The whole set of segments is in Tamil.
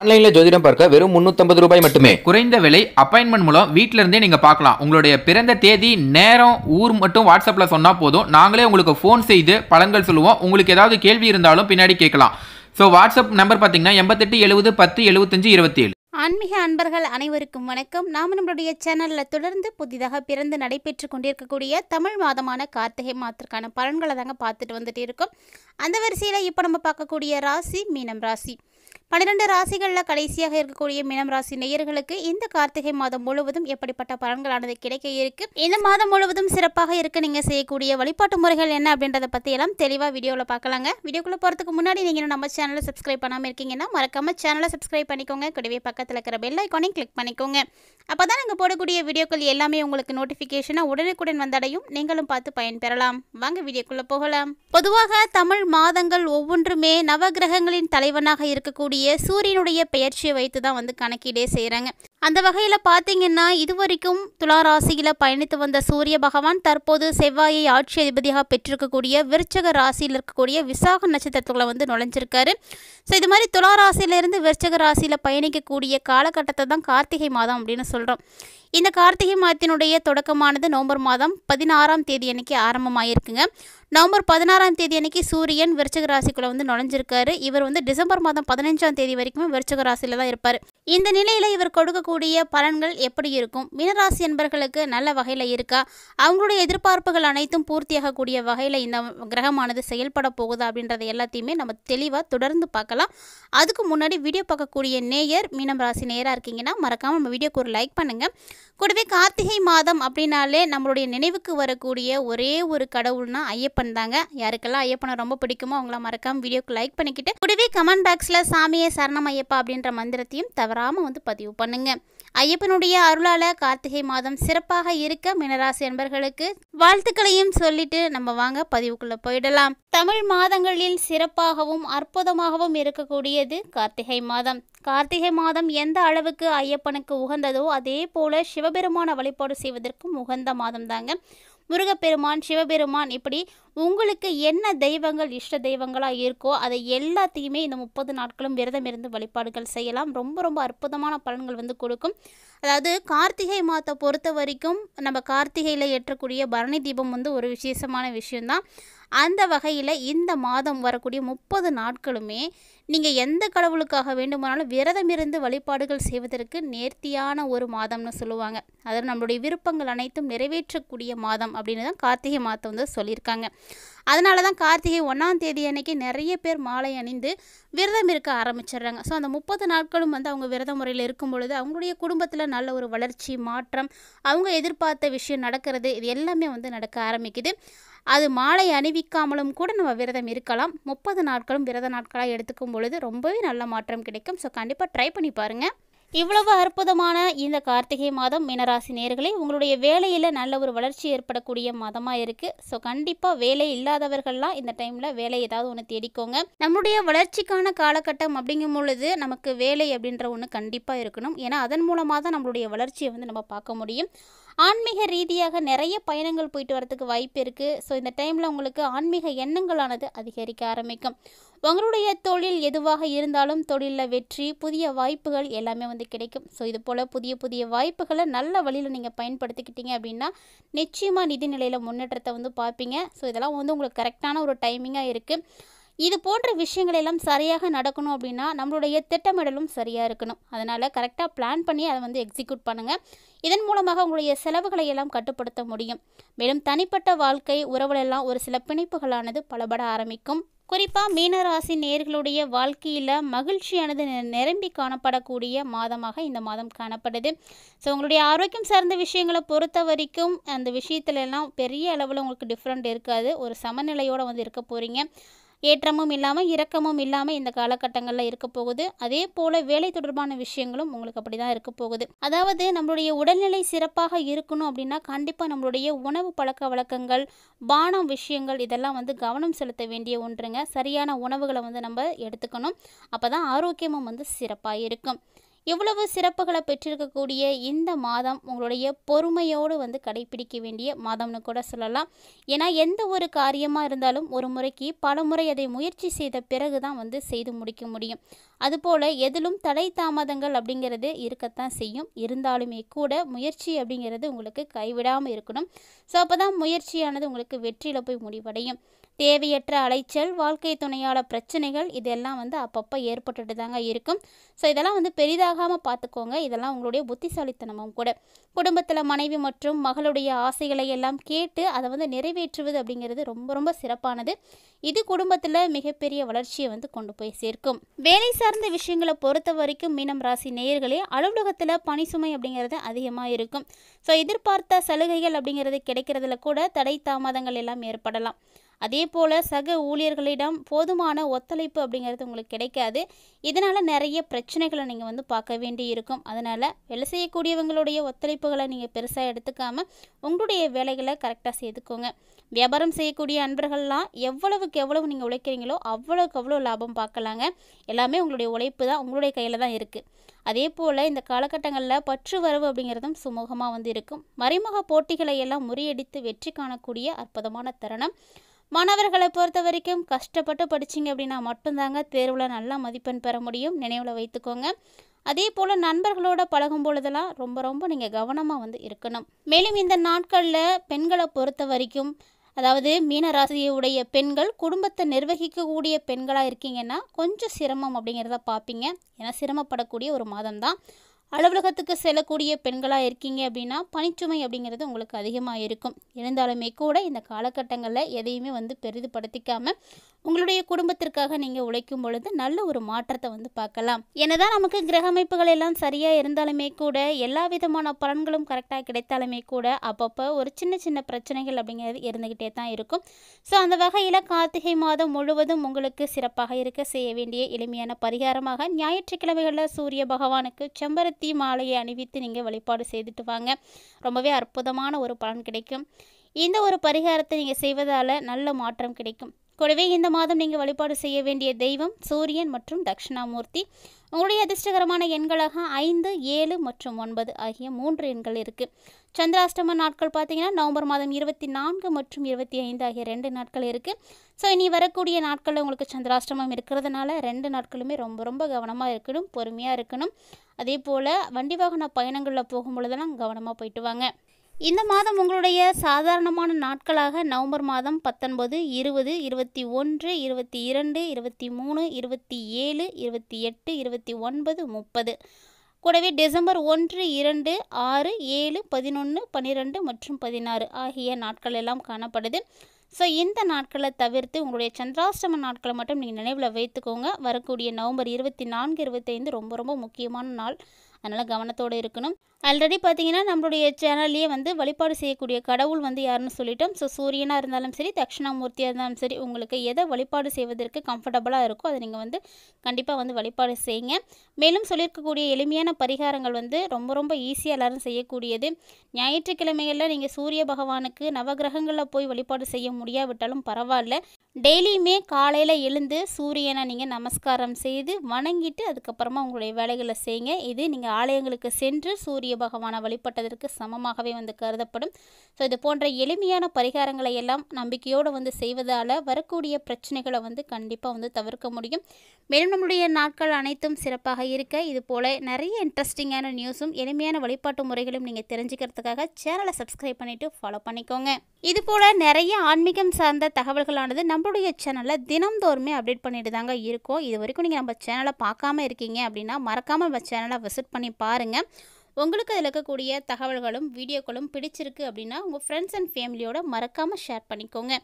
ஆன்லைன்ல ஜோதிடம் பார்க்க வெறும் 350 ரூபாய் மட்டுமே. குறைந்த விலை அப்பாயின்மெண்ட் மூலம் வீட்ல இருந்தே நீங்க பார்க்கலாம். உங்களுடைய பிறந்த தேதி நேரம் ஊர் மட்டும் வாட்ஸ்அப்ல சொன்னா போதும். நாங்களே உங்களுக்கு ஃபோன் செய்து பலன்கள் சொல்லுவோம். உங்களுக்கு ஏதாவது கேள்வி இருந்தாலும் பின்னாடி கேட்கலாம். ஸோ வாட்ஸ்அப் நம்பர் பார்த்தீங்கன்னா எண்பத்தெட்டு எழுபது பத்து எழுபத்தஞ்சு இருபத்தி ஏழு ஆன்மீக அன்பர்கள் அனைவருக்கும் வணக்கம். நாம் நம்மளுடைய சேனலில் தொடர்ந்து புதிதாக பிறந்து நடைபெற்று கொண்டிருக்கக்கூடிய தமிழ் மாதமான கார்த்திகை மாதத்திற்கான பலன்களை தாங்க பார்த்துட்டு வந்துட்டு இருக்கோம். அந்த வரிசையில் இப்போ நம்ம பார்க்கக்கூடிய ராசி மீனம் ராசி. பன்னிரெண்டு ராசிகளில் கடைசியாக இருக்கக்கூடிய மீனம் ராசி நேயர்களுக்கு இந்த கார்த்திகை மாதம் முழுவதும் எப்படிப்பட்ட பலன்களானது கிடைக்க இருக்கு? இந்த மாதம் முழுவதும் சிறப்பாக இருக்க நீங்கள் செய்யக்கூடிய வழிபாட்டு முறைகள் என்ன அப்படின்றத பத்தி எல்லாம் தெளிவாக வீடியோவில் பார்க்கலாங்க. வீடியோக்குள்ளே போகிறதுக்கு முன்னாடி நீங்கள் நம்ம சேனலை சப்ஸ்கிரைப் பண்ணாமல் இருக்கீங்கன்னா மறக்காம சேனலை சப்ஸ்கிரைப் பண்ணிக்கோங்க. கூடவே பக்கத்தில் இருக்கிற பெல் ஐக்கானையும் கிளிக் பண்ணிக்கோங்க. அப்பதான் நாங்க போடக்கூடிய வீடியோக்கள் எல்லாமே உங்களுக்கு நோட்டிஃபிகேஷனாக உடனுக்குடன் வந்தடையும். நீங்களும் பார்த்து பயன்பெறலாம் வாங்க வீடியோக்குள்ளே போகலாம். பொதுவாக தமிழ் மாதங்கள் ஒவ்வொன்றுமே நவகிரகங்களின் தலைவனாக இருக்கக்கூடிய சூரியனுடைய பெயர்ச்சியை வைத்து தான் வந்து கணக்கீடே செய்கிறாங்க அந்த வகையில் பார்த்தீங்கன்னா இதுவரைக்கும் துலா ராசியில் பயணித்து வந்த சூரிய பகவான் தற்போது செவ்வாயை ஆட்சி அதிபதியாக பெற்றிருக்கக்கூடிய விருச்சக ராசியில் இருக்கக்கூடிய விசாக நட்சத்திரத்துக்குள்ள வந்து நுழைஞ்சிருக்காரு. ஸோ இது மாதிரி துளாராசியிலேருந்து விருச்சக ராசியில் பயணிக்கக்கூடிய காலகட்டத்தை தான் கார்த்திகை மாதம் அப்படின்னு சொல்கிறோம் இந்த கார்த்திகை மாதத்தினுடைய தொடக்கமானது நவம்பர் மாதம் பதினாறாம் தேதி அன்னைக்கு ஆரம்பமாயிருக்குங்க. நவம்பர் பதினாறாம் தேதி அன்னைக்கு சூரியன் விருச்சக ராசிக்குள்ளே வந்து நுழைஞ்சிருக்காரு. இவர் வந்து டிசம்பர் மாதம் பதினஞ்சாம் தேதி வரைக்கும் விருச்சக ராசியில் தான் இருப்பார். இந்த நிலையில் இவர் கொடுக்கக்கூடிய பலன்கள் எப்படி இருக்கும்? மீனராசி என்பர்களுக்கு நல்ல வகையில் இருக்கா? அவங்களுடைய எதிர்பார்ப்புகள் அனைத்தும் பூர்த்தியாகக்கூடிய வகையில் இந்த கிரகமானது செயல்பட போகுதா அப்படின்றத எல்லாத்தையுமே நம்ம தெளிவாக தொடர்ந்து பார்க்கலாம். அதுக்கு முன்னாடி வீடியோ பார்க்கக்கூடிய நேயர் மீனம் ராசி நேயராக இருக்கீங்கன்னா மறக்காமல் நம்ம வீடியோக்கு ஒரு லைக் பண்ணுங்கள் கூடவே கார்த்திகை மாதம் அப்படின்னாலே நம்மளுடைய நினைவுக்கு வரக்கூடிய ஒரே ஒரு கடவுள்னா ஐயப்பன் தாங்க. யாருக்கெல்லாம் ஐயப்பனை ரொம்ப பிடிக்குமோ அவங்கள மறக்காம வீடியோக்கு லைக் பண்ணிக்கிட்டு கூடவே கமெண்ட் பாக்ஸில் சாமியே சரணம் ஐயப்பா அப்படின்ற மந்திரத்தையும் தவறாமல் வந்து பதிவு பண்ணுங்க. ஐயப்பனுடைய அருளால கார்த்திகை மாதம் சிறப்பாக இருக்க மினராசி என்பர்களுக்கு வாழ்த்துக்களையும் சொல்லிட்டு நம்ம வாங்க பதிவுக்குள்ள போயிடலாம். தமிழ் மாதங்களில் சிறப்பாகவும் அற்புதமாகவும் இருக்கக்கூடியது கார்த்திகை மாதம். கார்த்திகை மாதம் எந்த அளவுக்கு ஐயப்பனுக்கு உகந்ததோ அதே போல சிவபெருமான வழிபாடு செய்வதற்கும் உகந்த மாதம் தாங்க முருகப்பெருமான் சிவபெருமான் இப்படி உங்களுக்கு என்ன தெய்வங்கள் இஷ்ட தெய்வங்களாக இருக்கோ அதை எல்லாத்தையுமே இந்த முப்பது நாட்களும் விரதம் இருந்து வழிபாடுகள் செய்யலாம். ரொம்ப ரொம்ப அற்புதமான பலன்கள் வந்து கொடுக்கும். அதாவது கார்த்திகை மாதத்தை பொறுத்த வரைக்கும் நம்ம கார்த்திகையில் ஏற்றக்கூடிய பரணி தீபம் வந்து ஒரு விசேஷமான விஷயம்தான். அந்த வகையில் இந்த மாதம் வரக்கூடிய முப்பது நாட்களுமே நீங்கள் எந்த கடவுளுக்காக வேண்டுமானாலும் விரதம் இருந்து வழிபாடுகள் செய்வதற்கு நேர்த்தியான ஒரு மாதம்னு சொல்லுவாங்க. அதில் நம்மளுடைய விருப்பங்கள் அனைத்தும் நிறைவேற்றக்கூடிய மாதம் அப்படின்னு தான் கார்த்திகை மாதம் வந்து சொல்லியிருக்காங்க. அதனால தான் கார்த்திகை ஒன்றாம் தேதி அன்னைக்கு நிறைய பேர் மாலை அணிந்து விரதம் இருக்க ஆரம்பிச்சிடுறாங்க. ஸோ அந்த முப்பது நாட்களும் வந்து அவங்க விரத முறையில் இருக்கும் பொழுது அவங்களுடைய குடும்பத்தில் நல்ல ஒரு வளர்ச்சி மாற்றம் அவங்க எதிர்பார்த்த விஷயம் நடக்கிறது இது எல்லாமே வந்து நடக்க ஆரம்பிக்குது. அது மாலை அணிவிக்காமலும் கூட நம்ம விரதம் இருக்கலாம். முப்பது நாட்களும் விரத நாட்களாக எடுத்துக்கும் பொழுது ரொம்பவே நல்ல மாற்றம் கிடைக்கும். ஸோ கண்டிப்பாக ட்ரை பண்ணி பாருங்கள் இவ்வளவு அற்புதமான இந்த கார்த்திகை மாதம் மீனராசி நேர்களை உங்களுடைய வேலையில் நல்ல ஒரு வளர்ச்சி ஏற்படக்கூடிய மாதமாக இருக்குது ஸோ கண்டிப்பாக வேலை இல்லாதவர்கள்லாம் இந்த டைமில் வேலை ஏதாவது ஒன்று தேடிக்கோங்க. நம்முடைய வளர்ச்சிக்கான காலகட்டம் அப்படிங்கும் பொழுது நமக்கு வேலை அப்படின்ற ஒன்று கண்டிப்பாக இருக்கணும். ஏன்னா அதன் மூலமாக தான் நம்மளுடைய வளர்ச்சியை வந்து நம்ம பார்க்க முடியும். ஆன்மீக ரீதியாக நிறைய பயணங்கள் போயிட்டு வரதுக்கு வாய்ப்பு இருக்குது ஸோ இந்த டைமில் உங்களுக்கு ஆன்மீக எண்ணங்களானது அதிகரிக்க ஆரம்பிக்கும். உங்களுடைய தொழில் எதுவாக இருந்தாலும் தொழிலில் வெற்றி புதிய வாய்ப்புகள் எல்லாமே வந்து கிடைக்கும். ஸோ இது போல் புதிய புதிய வாய்ப்புகளை நல்ல வழியில் நீங்கள் பயன்படுத்திக்கிட்டீங்க அப்படின்னா நிச்சயமாக நிதி நிலையில் முன்னேற்றத்தை வந்து பார்ப்பீங்க. ஸோ இதெல்லாம் வந்து உங்களுக்கு கரெக்டான ஒரு டைமிங்காக இருக்குது இது போன்ற விஷயங்கள் எல்லாம் சரியாக நடக்கணும் அப்படின்னா நம்மளுடைய திட்டமிடலும் சரியாக இருக்கணும். அதனால் கரெக்டாக பிளான் பண்ணி அதை வந்து எக்ஸிக்யூட் பண்ணுங்கள் இதன் மூலமாக உங்களுடைய செலவுகளை எல்லாம் கட்டுப்படுத்த முடியும். மேலும் தனிப்பட்ட வாழ்க்கை உறவுகளெல்லாம் ஒரு சில பிணைப்புகளானது பலபட ஆரம்பிக்கும். குறிப்பாக மீனராசி நேர்களுடைய வாழ்க்கையில் மகிழ்ச்சியானது நிரம்பி காணப்படக்கூடிய மாதமாக இந்த மாதம் காணப்படுது. ஸோ உங்களுடைய ஆரோக்கியம் சார்ந்த விஷயங்களை பொறுத்த வரைக்கும் அந்த விஷயத்துல எல்லாம் பெரிய அளவில் உங்களுக்கு டிஃப்ரெண்ட் இருக்காது. ஒரு சமநிலையோடு வந்து இருக்க போகிறீங்க ஏற்றமும் இல்லாமல் இரக்கமும் இல்லாமல் இந்த காலகட்டங்களில் இருக்க போகுது. அதே போல் வேலை தொடர்பான விஷயங்களும் உங்களுக்கு அப்படி தான் இருக்க போகுது. அதாவது நம்மளுடைய உடல்நிலை சிறப்பாக இருக்கணும் அப்படின்னா கண்டிப்பாக நம்மளுடைய உணவு பழக்க வழக்கங்கள் பானம் விஷயங்கள் இதெல்லாம் வந்து கவனம் செலுத்த வேண்டிய ஒன்றுங்க. சரியான உணவுகளை வந்து நம்ம எடுத்துக்கணும். அப்போ தான் ஆரோக்கியமும் வந்து சிறப்பாக இருக்கும். இவ்வளவு சிறப்புகளை பெற்றிருக்கக்கூடிய இந்த மாதம் உங்களுடைய பொறுமையோடு வந்து கடைபிடிக்க வேண்டிய மாதம்னு கூட சொல்லலாம். ஏன்னா எந்த ஒரு காரியமாக இருந்தாலும் ஒரு முறைக்கு பல முறை அதை முயற்சி செய்த பிறகு தான் வந்து செய்து முடிக்க முடியும். அதுபோல் எதிலும் தடை தாமதங்கள் அப்படிங்கிறது இருக்கத்தான் செய்யும். இருந்தாலுமே கூட முயற்சி அப்படிங்கிறது உங்களுக்கு கைவிடாமல் இருக்கணும். ஸோ அப்போ தான் முயற்சியானது உங்களுக்கு வெற்றியில் போய் முடிவடையும். தேவையற்ற அலைச்சல் வாழ்க்கை துணையால பிரச்சனைகள் இதெல்லாம் வந்து அப்பப்போ ஏற்பட்டுட்டு தாங்க இருக்கும். ஸோ இதெல்லாம் வந்து பெரிதாகாமல் பார்த்துக்கோங்க இதெல்லாம் உங்களுடைய புத்திசாலித்தனமும் கூட. குடும்பத்தில் மனைவி மற்றும் மகளுடைய ஆசைகளை எல்லாம் கேட்டு அதை வந்து நிறைவேற்றுவது அப்படிங்கிறது ரொம்ப ரொம்ப சிறப்பானது. இது குடும்பத்தில் மிகப்பெரிய வளர்ச்சியை வந்து கொண்டு போய் சேர்க்கும். வேலை சார்ந்த விஷயங்களை பொறுத்த வரைக்கும் மீனம் ராசி நேயர்களே அலுவலகத்தில் பணி சுமை அப்படிங்கிறது அதிகமாக இருக்கும். ஸோ எதிர்பார்த்த சலுகைகள் அப்படிங்கிறது கிடைக்கிறதுல கூட தடை தாமதங்கள் எல்லாம் ஏற்படலாம். அதே போல் சக ஊழியர்களிடம் போதுமான ஒத்துழைப்பு அப்படிங்கிறது உங்களுக்கு கிடைக்காது. இதனால் நிறைய பிரச்சனைகளை நீங்கள் வந்து பார்க்க வேண்டி இருக்கும். அதனால் வேலை செய்யக்கூடியவங்களுடைய ஒத்துழைப்புகளை நீங்கள் பெருசாக எடுத்துக்காமல் உங்களுடைய வேலைகளை கரெக்டாக செய்துக்கோங்க. வியாபாரம் செய்யக்கூடிய அன்பர்கள்லாம் எவ்வளவுக்கு எவ்வளவு நீங்கள் உழைக்கிறீங்களோ அவ்வளோக்கு அவ்வளோ லாபம் பார்க்கலாங்க. எல்லாமே உங்களுடைய உழைப்பு தான் உங்களுடைய கையில் தான் இருக்குது அதே போல் இந்த காலகட்டங்களில் பற்று வரவு அப்படிங்கிறதும் சுமூகமாக வந்து இருக்கும். மறைமுக போட்டிகளை எல்லாம் முறியடித்து வெற்றி காணக்கூடிய அற்புதமான தருணம். மாணவர்களை பொறுத்த வரைக்கும் கஷ்டப்பட்டு படிச்சிங்க அப்படின்னா மட்டும்தாங்க தேர்வில் நல்லா மதிப்பெண் பெற முடியும். நினைவில் வைத்துக்கோங்க. அதே போல் நண்பர்களோட பழகும் பொழுதெல்லாம் ரொம்ப ரொம்ப நீங்கள் கவனமாக வந்து இருக்கணும். மேலும் இந்த நாட்களில் பெண்களை பொறுத்த வரைக்கும் அதாவது மீனராசியுடைய பெண்கள் குடும்பத்தை நிர்வகிக்கக்கூடிய பெண்களாக இருக்கீங்கன்னா கொஞ்சம் சிரமம் அப்படிங்கிறத பார்ப்பீங்க ஏன்னா சிரமப்படக்கூடிய ஒரு மாதம் தான் அலுவலகத்துக்கு செல்லக்கூடிய பெண்களாக இருக்கீங்க அப்படின்னா பணிச்சுமை அப்படிங்கிறது உங்களுக்கு அதிகமாக இருக்கும். இருந்தாலுமே கூட இந்த காலகட்டங்களில் எதையுமே வந்து பெரிதுபடுத்திக்காமல் உங்களுடைய குடும்பத்திற்காக நீங்கள் உழைக்கும் பொழுது நல்ல ஒரு மாற்றத்தை வந்து பார்க்கலாம். என்னதான் நமக்கு கிரக அமைப்புகள் எல்லாம் சரியாக இருந்தாலுமே கூட எல்லா விதமான பலன்களும் கரெக்டாக கிடைத்தாலுமே கூட அப்பப்போ ஒரு சின்ன சின்ன பிரச்சனைகள் அப்படிங்கிறது இருந்துக்கிட்டே தான் இருக்கும். ஸோ அந்த வகையில் கார்த்திகை மாதம் முழுவதும் உங்களுக்கு சிறப்பாக இருக்க செய்ய வேண்டிய எளிமையான பரிகாரமாக ஞாயிற்றுக்கிழமைகளில் சூரிய பகவானுக்கு செம்பருத்தி மாலையை அணிவித்து நீங்கள் வழிபாடு செய்துட்டு வாங்க. ரொம்பவே அற்புதமான ஒரு பலன் கிடைக்கும். இந்த ஒரு பரிகாரத்தை நீங்கள் செய்வதால் நல்ல மாற்றம் கிடைக்கும். கூடவே இந்த மாதம் நீங்கள் வழிபாடு செய்ய வேண்டிய தெய்வம் சூரியன் மற்றும் தட்சிணாமூர்த்தி. உங்களுடைய அதிர்ஷ்டகரமான எண்களாக ஐந்து ஏழு மற்றும் ஒன்பது ஆகிய மூன்று எண்கள் இருக்குது சந்திராஷ்டம நாட்கள் பார்த்தீங்கன்னா நவம்பர் மாதம் இருபத்தி நான்கு மற்றும் இருபத்தி ஐந்து ஆகிய ரெண்டு நாட்கள் இருக்குது ஸோ இனி வரக்கூடிய நாட்களில் உங்களுக்கு சந்திராஷ்டமம் இருக்கிறதுனால ரெண்டு நாட்களுமே ரொம்ப ரொம்ப கவனமாக இருக்கணும் பொறுமையாக இருக்கணும். அதே போல் வண்டி வாகன பயணங்களில் போகும்பொழுதெல்லாம் கவனமாக போயிட்டு வாங்க. இந்த மாதம் உங்களுடைய சாதாரணமான நாட்களாக நவம்பர் மாதம் பத்தொன்பது இருபது இருபத்தி ஒன்று இருபத்தி இரண்டு இருபத்தி மூணு இருபத்தி ஏழு இருபத்தி எட்டு இருபத்தி ஒன்பது முப்பது. கூடவே டிசம்பர் ஒன்று இரண்டு ஆறு ஏழு பதினொன்று பன்னிரெண்டு மற்றும் பதினாறு ஆகிய நாட்கள் எல்லாம் காணப்படுது. ஸோ இந்த நாட்களை தவிர்த்து உங்களுடைய சந்திராஷ்டம நாட்களை மட்டும் நீங்கள் நினைவில் வைத்துக்கோங்க. வரக்கூடிய நவம்பர் இருபத்தி நான்கு இருபத்தைந்து ரொம்ப ரொம்ப முக்கியமான நாள். அதனால் கவனத்தோடு இருக்கணும். ஆல்ரெடி பார்த்தீங்கன்னா நம்மளுடைய சேனல்லையே வந்து வழிபாடு செய்யக்கூடிய கடவுள் வந்து யாருன்னு சொல்லிட்டோம். ஸோ சூரியனாக இருந்தாலும் சரி தட்சிணாமூர்த்தியாக இருந்தாலும் சரி உங்களுக்கு எதை வழிபாடு செய்வதற்கு கம்ஃபர்டபுளாக இருக்கோ அதை நீங்கள் வந்து கண்டிப்பாக வந்து வழிபாடு செய்யுங்க. மேலும் சொல்லியிருக்கக்கூடிய எளிமையான பரிகாரங்கள் வந்து ரொம்ப ரொம்ப ஈஸியாக எல்லாரும் செய்யக்கூடியது. ஞாயிற்றுக்கிழமைகளில் நீங்கள் சூரிய பகவானுக்கு நவகிரகங்களில் போய் வழிபாடு செய்ய முடியாவிட்டாலும் பரவாயில்ல. டெய்லியுமே காலையில் எழுந்து சூரியனை நீங்கள் நமஸ்காரம் செய்து வணங்கிட்டு அதுக்கப்புறமா உங்களுடைய வேலைகளை செய்யுங்க. இது நீங்கள் ஆலயங்களுக்கு சென்று சூரிய பகவானை வழிபட்டதற்கு சமமாகவே வந்து கருதப்படும். ஸோ இது போன்ற எளிமையான பரிகாரங்களை எல்லாம் நம்பிக்கையோடு வந்து செய்வதால் வரக்கூடிய பிரச்சனைகளை வந்து கண்டிப்பாக வந்து தவிர்க்க முடியும். மேலும் நம்மளுடைய நாட்கள் அனைத்தும் சிறப்பாக இருக்க இது போல் நிறைய இன்ட்ரெஸ்டிங்கான நியூஸும் எளிமையான வழிபாட்டு முறைகளும் நீங்கள் தெரிஞ்சுக்கிறதுக்காக சேனலை சப்ஸ்கிரைப் பண்ணிவிட்டு ஃபாலோ பண்ணிக்கோங்க. இது போல் நிறைய ஆன்மீகம் சார்ந்த தகவல்களானது நம்மளுடைய சேனலில் தினம்தோறுமே அப்டேட் பண்ணிட்டு தாங்க இருக்கும். இது வரைக்கும் நீங்கள் நம்ம சேனலை பார்க்காம இருக்கீங்க அப்படின்னா மறக்காமல் நம்ம சேனலை விசிட் பண்ணி பாருங்கள் உங்களுக்கு அதில் இருக்கக்கூடிய தகவல்களும் வீடியோக்களும் பிடிச்சிருக்கு அப்படின்னா உங்கள் ஃப்ரெண்ட்ஸ் அண்ட் ஃபேமிலியோட மறக்காமல் ஷேர் பண்ணிக்கோங்க.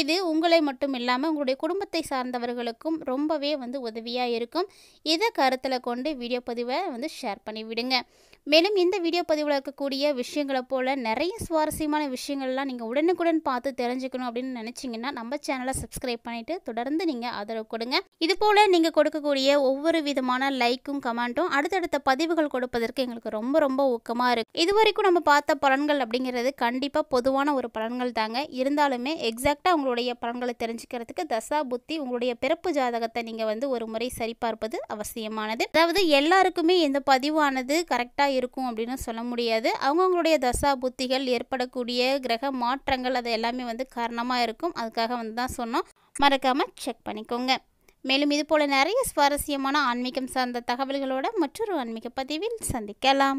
இது உங்களை மட்டும் இல்லாமல் உங்களுடைய குடும்பத்தை சார்ந்தவர்களுக்கும் ரொம்பவே வந்து உதவியாக இருக்கும். இதை கருத்தில் கொண்டு வீடியோ பதிவை வந்து ஷேர் பண்ணிவிடுங்க மேலும் இந்த வீடியோ பதிவில் இருக்கக்கூடிய விஷயங்களை போல் நிறைய சுவாரஸ்யமான விஷயங்கள்லாம் நீங்கள் உடனுக்குடன் பார்த்து தெரிஞ்சுக்கணும் அப்படின்னு நினச்சிங்கன்னா நம்ம சேனலை சப்ஸ்கிரைப் பண்ணிவிட்டு தொடர்ந்து நீங்கள் ஆதரவு கொடுங்க. இது போல் நீங்கள் கொடுக்கக்கூடிய ஒவ்வொரு விதமான லைக்கும் கமெண்ட்டும் அடுத்தடுத்த பதிவுகள் கொடுப்பதற்கு எங்களுக்கு ரொம்ப ரொம்ப ரொம்ப ஊக்கமாக இருக்குது இது வரைக்கும் நம்ம பார்த்த பலன்கள் அப்படிங்கிறது கண்டிப்பாக பொதுவான ஒரு பலன்கள் தாங்க. இருந்தாலுமே எக்ஸாக்டாக உங்களுடைய பலன்களை தெரிஞ்சுக்கிறதுக்கு தசா புத்தி உங்களுடைய பிறப்பு ஜாதகத்தை நீங்கள் வந்து ஒரு முறை சரிபார்ப்பது அவசியமானது. அதாவது எல்லாருக்குமே இந்த பதிவானது கரெக்டாக இருக்கும் அப்படின்னு சொல்ல முடியாது. அவங்கவுங்களுடைய தசா புத்திகள் ஏற்படக்கூடிய கிரக மாற்றங்கள் அது எல்லாமே வந்து காரணமாக இருக்கும். அதுக்காக வந்து தான் சொன்னோம். மறக்காமல் செக் பண்ணிக்கோங்க. மேலும் இதுபோல் நிறைய சுவாரஸ்யமான ஆன்மீகம் சார்ந்த தகவல்களோட மற்றொரு ஆன்மீக பதிவில் சந்திக்கலாம்